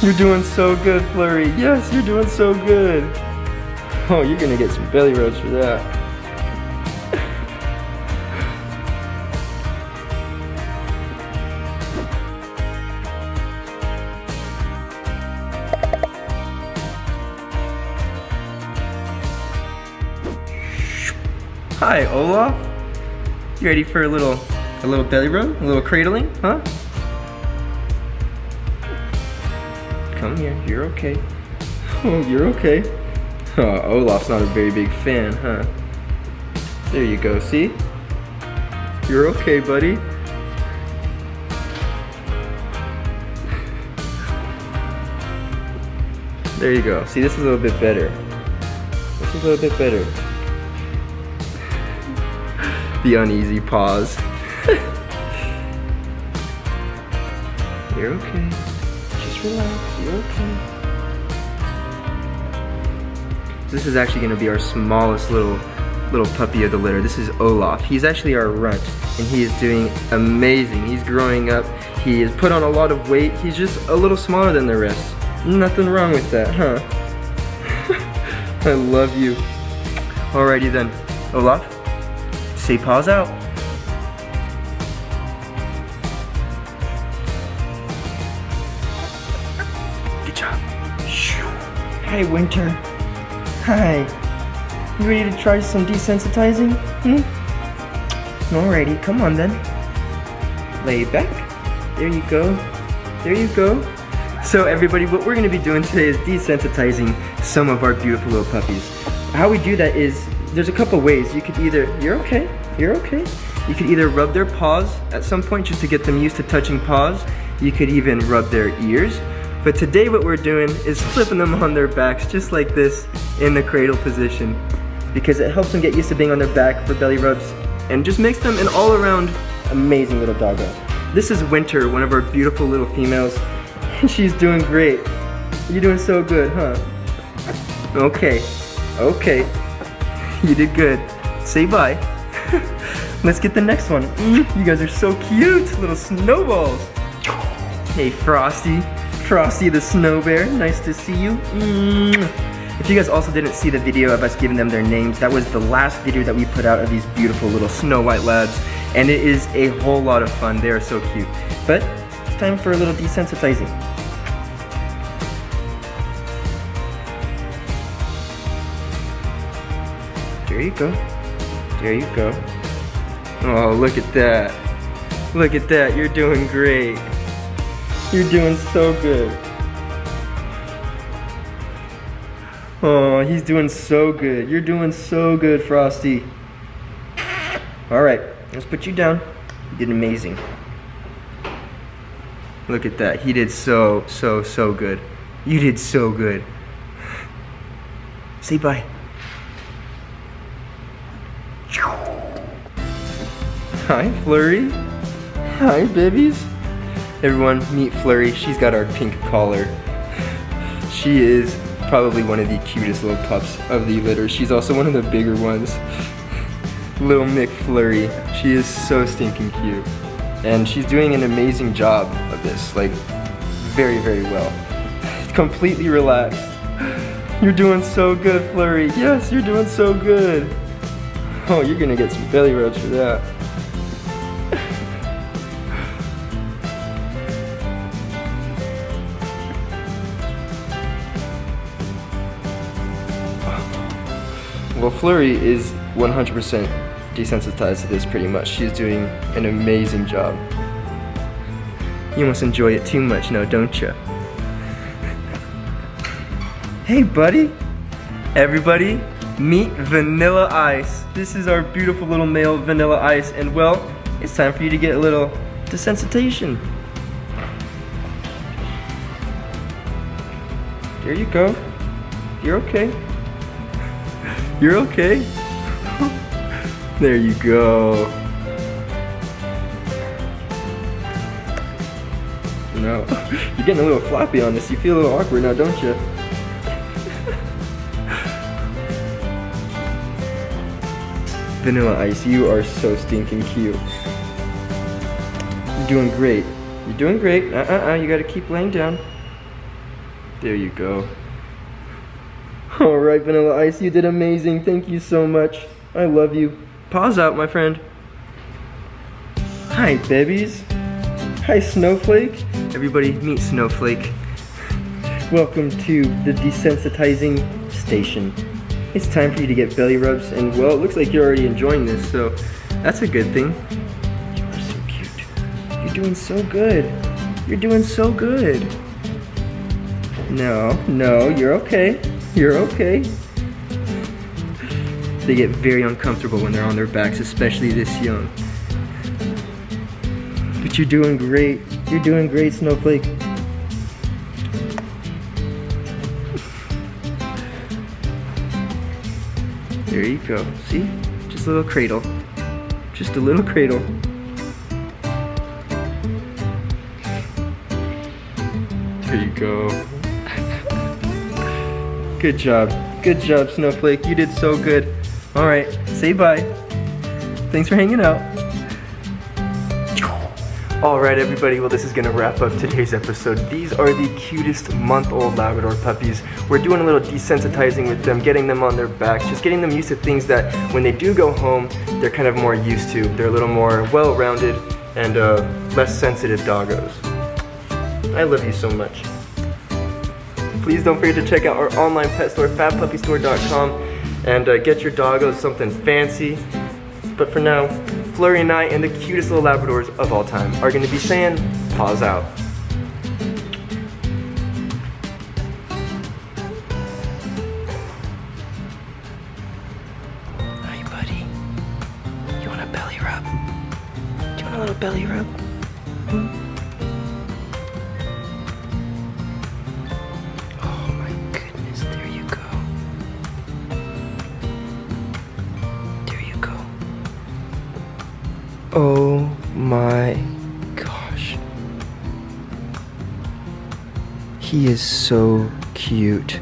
You're doing so good, Flurry. Yes, you're doing so good. Oh, you're gonna get some belly rubs for that. Hi, Olaf. You ready for a little, a little belly rub, a little cradling, huh? Come here, you're okay. Oh, you're okay. Oh, Olaf's not a very big fan, huh? There you go, see? You're okay, buddy. There you go. See, this is a little bit better. This is a little bit better. the uneasy pause. You're okay. Just relax. You're okay. This is actually gonna be our smallest little little puppy of the litter. This is Olaf. He's actually our runt and he is doing amazing. He's growing up. He has put on a lot of weight. He's just a little smaller than the rest. Nothing wrong with that, huh? I love you. Alrighty then. Olaf, say paws out. Hi, Winter. Hi. You ready to try some desensitizing? Hmm? Alrighty, come on then. Lay back. There you go. There you go. So everybody, what we're gonna be doing today is desensitizing some of our beautiful little puppies. How we do that is, there's a couple ways. You could either, you're okay, you're okay. You could either rub their paws at some point just to get them used to touching paws. You could even rub their ears. But today what we're doing is flipping them on their backs just like this in the cradle position because it helps them get used to being on their back for belly rubs and just makes them an all around amazing little doggo. This is Winter, one of our beautiful little females. And she's doing great. You're doing so good, huh? Okay, okay. You did good. Say bye. Let's get the next one. Mm, you guys are so cute, little snowballs. Hey, Frosty. Frosty the Snow Bear, nice to see you. Mm. If you guys also didn't see the video of us giving them their names, that was the last video that we put out of these beautiful little Snow White lads, and it is a whole lot of fun. They are so cute. But it's time for a little desensitizing. There you go. There you go. Oh, look at that. Look at that, you're doing great. You're doing so good. Oh, he's doing so good. You're doing so good, Frosty. All right, let's put you down. You did amazing. Look at that. He did so, so, so good. You did so good. Say bye. Hi, Flurry. Hi, babies. Everyone, meet Flurry. She's got our pink collar. She is probably one of the cutest little pups of the litter. She's also one of the bigger ones. Little McFlurry. She is so stinking cute. And she's doing an amazing job of this, like, very, very well. Completely relaxed. You're doing so good, Flurry. Yes, you're doing so good. Oh, you're gonna get some belly rubs for that. Well, Flurry is 100% desensitized to this pretty much. She's doing an amazing job. You must enjoy it too much now, don't you? Hey, buddy. Everybody, meet Vanilla Ice. This is our beautiful little male Vanilla Ice, and well, it's time for you to get a little desensitization. There you go. You're okay. You're okay? there you go. No, you're getting a little floppy on this. You feel a little awkward now, don't you? Vanilla Ice, you are so stinking cute. You're doing great. You're doing great. Uh-uh-uh, you gotta keep laying down. There you go. Alright, Vanilla Ice, you did amazing. Thank you so much. I love you. Paws out, my friend. Hi, babies. Hi, Snowflake. Everybody, meet Snowflake. Welcome to the desensitizing station. It's time for you to get belly rubs, and well, it looks like you're already enjoying this, so that's a good thing. You are so cute. You're doing so good. You're doing so good. No, no, you're okay. You're okay. They get very uncomfortable when they're on their backs, especially this young. But you're doing great. You're doing great, Snowflake. There you go. See? Just a little cradle. Just a little cradle. There you go. Good job. Good job, Snowflake. You did so good. All right, say bye. Thanks for hanging out. All right, everybody. Well, this is gonna wrap up today's episode. These are the cutest month-old Labrador puppies. We're doing a little desensitizing with them, getting them on their backs, just getting them used to things that when they do go home, they're kind of more used to. They're a little more well-rounded and uh, less sensitive doggos. I love you so much. Please don't forget to check out our online pet store, fatpuppystore.com, and uh, get your doggos something fancy. But for now, Flurry and I and the cutest little Labradors of all time are going to be saying, paws out. Hi, buddy. You want a belly rub? Do you want a little belly rub? Hmm? Oh my gosh. He is so cute.